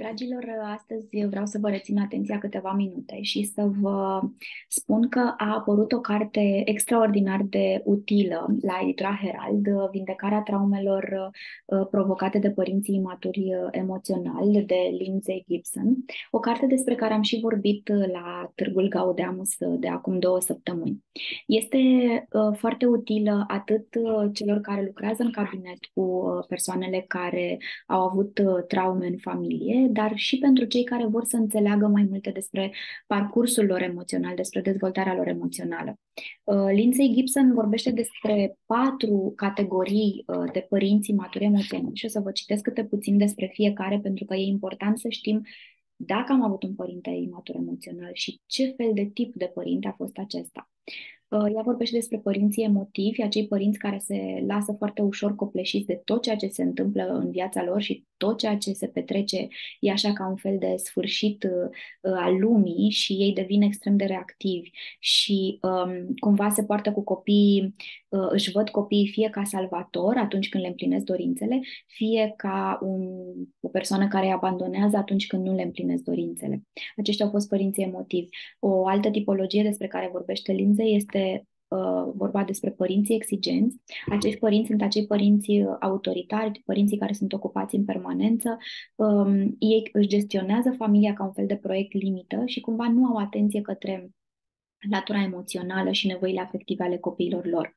Dragilor, astăzi vreau să vă rețin atenția câteva minute și să vă spun că a apărut o carte extraordinar de utilă la editura Herald, Vindecarea traumelor uh, provocate de părinții imaturi uh, emoțional, de Lindsay Gibson, o carte despre care am și vorbit uh, la Târgul Gaudeamus de acum două săptămâni. Este foarte utilă atât celor care lucrează în cabinet cu persoanele care au avut traume în familie, dar și pentru cei care vor să înțeleagă mai multe despre parcursul lor emoțional, despre dezvoltarea lor emoțională. Uh, Lindsay Gibson vorbește despre patru categorii uh, de părinți maturi emoționali și o să vă citesc câte puțin despre fiecare pentru că e important să știm dacă am avut un părinte imatur emoțional și ce fel de tip de părinte a fost acesta. Uh, ea vorbește despre părinții emotivi, acei părinți care se lasă foarte ușor copleșiți de tot ceea ce se întâmplă în viața lor și tot ceea ce se petrece e așa ca un fel de sfârșit uh, uh, al lumii și ei devin extrem de reactivi și um, cumva se poartă cu copiii, uh, își văd copiii fie ca salvator atunci când le împlinesc dorințele, fie ca un, o persoană care îi abandonează atunci când nu le împlinesc dorințele. Aceștia au fost părinții emotivi. O altă tipologie despre care vorbește Lindsay este Uh, vorba despre părinții exigenți. Acești părinți sunt acei părinți uh, autoritari, părinții care sunt ocupați în permanență. Um, ei își gestionează familia ca un fel de proiect limită și cumva nu au atenție către latura emoțională și nevoile afective ale copiilor lor.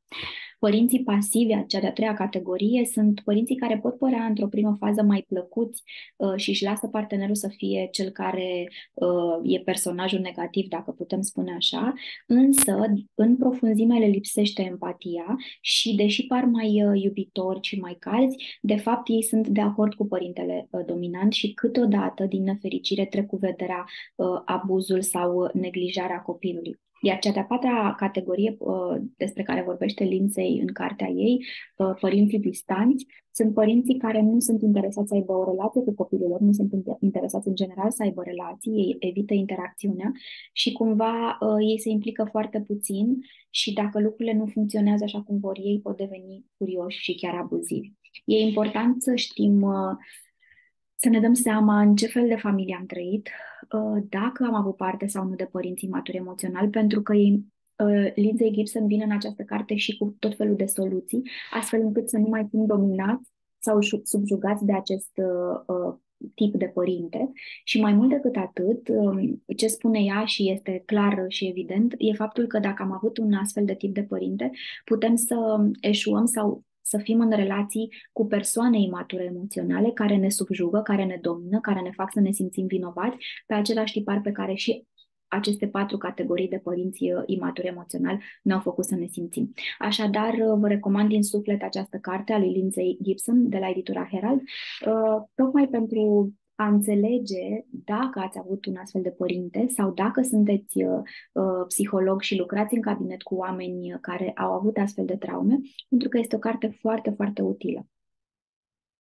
Părinții pasivi, cea de-a treia categorie, sunt părinții care pot părea într-o primă fază mai plăcuți uh, și își lasă partenerul să fie cel care uh, e personajul negativ, dacă putem spune așa, însă în profunzime le lipsește empatia și deși par mai uh, iubitori și mai calzi, de fapt ei sunt de acord cu părintele uh, dominant și câteodată, din nefericire, trec cu vederea uh, abuzul sau neglijarea copilului. Iar cea de-a patra categorie uh, despre care vorbește Lindsay în cartea ei, uh, părinții distanți, sunt părinții care nu sunt interesați să aibă o relație cu copilul lor, nu sunt interesați în general să aibă relații, ei evită interacțiunea și cumva uh, ei se implică foarte puțin și dacă lucrurile nu funcționează așa cum vor ei, pot deveni curioși și chiar abuzivi. E important să știm uh, să ne dăm seama în ce fel de familie am trăit, uh, dacă am avut parte sau nu de părinți maturi emoțional, pentru că ei uh, Lindsay Gibson vine în această carte și cu tot felul de soluții, astfel încât să nu mai fim dominați sau subjugați de acest uh, tip de părinte. Și mai mult decât atât, um, ce spune ea și este clar și evident, e faptul că dacă am avut un astfel de tip de părinte, putem să eșuăm sau să fim în relații cu persoane imature emoționale care ne subjugă, care ne domină, care ne fac să ne simțim vinovați pe același tipar pe care și aceste patru categorii de părinți uh, imaturi emoțional ne-au făcut să ne simțim. Așadar, uh, vă recomand din suflet această carte a lui Lindsay Gibson de la editura Herald, uh, tocmai pentru a înțelege dacă ați avut un astfel de părinte sau dacă sunteți uh, uh, psiholog și lucrați în cabinet cu oameni care au avut astfel de traume, pentru că este o carte foarte, foarte utilă.